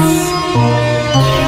lights.